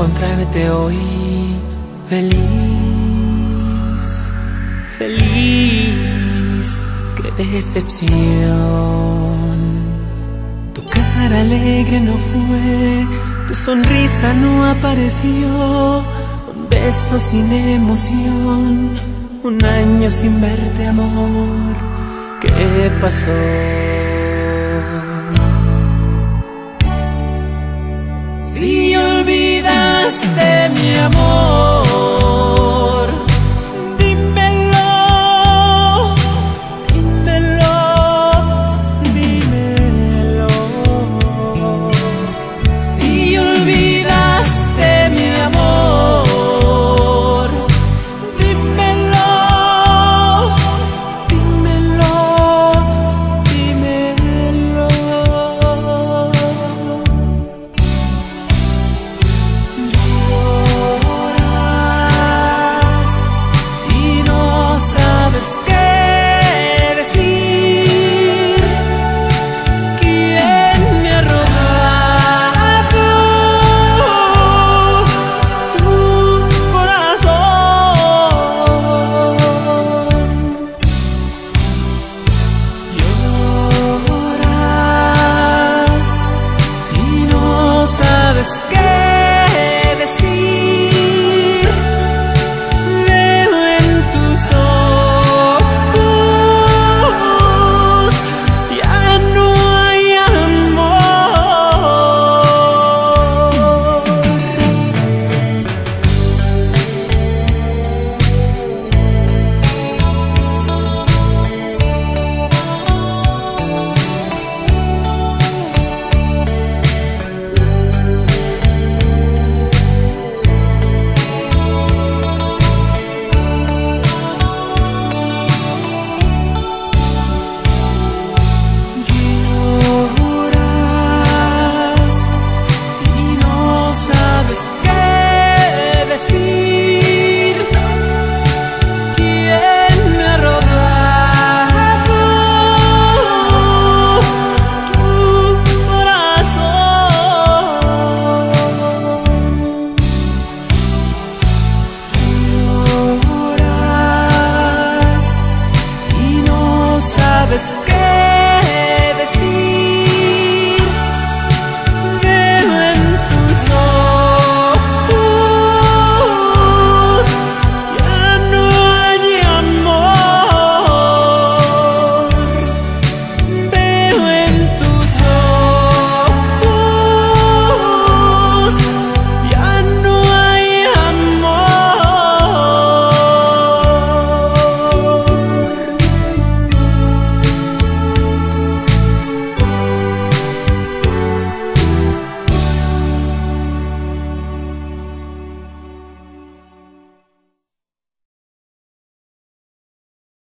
encontrarte hoy feliz, feliz, qué decepción. Tu cara alegre no fue, tu sonrisa no apareció, un beso sin emoción, un año sin verte amor, ¿qué pasó? Amor, Lloras y no sabes qué